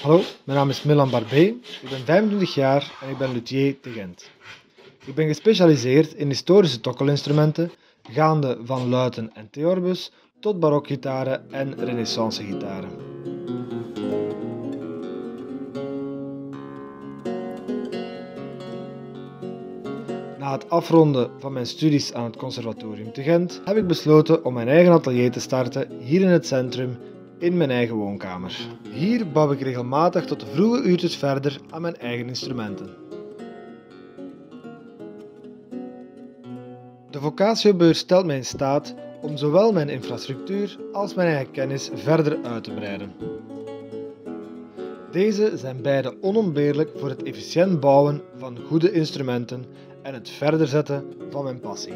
Hallo, mijn naam is Milan Barbé, ik ben 25 jaar en ik ben luthier te Gent. Ik ben gespecialiseerd in historische tokkelinstrumenten, gaande van luiten en theorbus tot barokgitaren en renaissancegitaren. Na het afronden van mijn studies aan het Conservatorium te Gent heb ik besloten om mijn eigen atelier te starten hier in het centrum in mijn eigen woonkamer. Hier bouw ik regelmatig tot de vroege uurtjes verder aan mijn eigen instrumenten. De vocatiebeurs stelt mij in staat om zowel mijn infrastructuur als mijn eigen kennis verder uit te breiden. Deze zijn beide onontbeerlijk voor het efficiënt bouwen van goede instrumenten en het verder zetten van mijn passie.